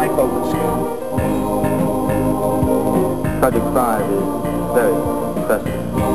my focus. Project 5 is very impressive.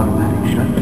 automatic shutdown.